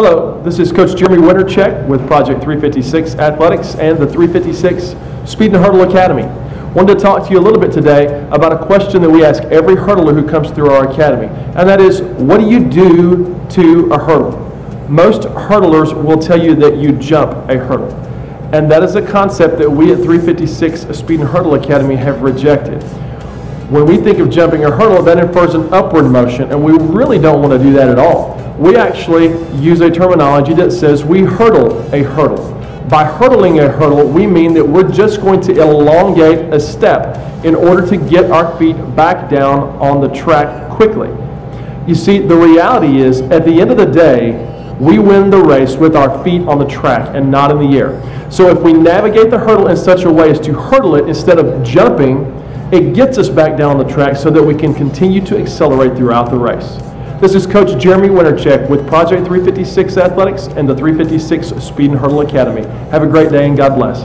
Hello, this is Coach Jeremy Wentrcek with Project 356 Athletics and the 356 Speed and Hurdle Academy. Wanted to talk to you a little bit today about a question that we ask every hurdler who comes through our academy, and that is, what do you do to a hurdle? Most hurdlers will tell you that you jump a hurdle, and that is a concept that we at 356 Speed and Hurdle Academy have rejected. When we think of jumping a hurdle, that infers an upward motion, and we really don't want to do that at all. We actually use a terminology that says we hurdle a hurdle. By hurdling a hurdle, we mean that we're just going to elongate a step in order to get our feet back down on the track quickly. You see, the reality is, at the end of the day, we win the race with our feet on the track and not in the air. So if we navigate the hurdle in such a way as to hurdle it instead of jumping, it gets us back down the track so that we can continue to accelerate throughout the race. This is Coach Jeremy Wentrcek with Project 356 Athletics and the 356 Speed and Hurdle Academy. Have a great day and God bless.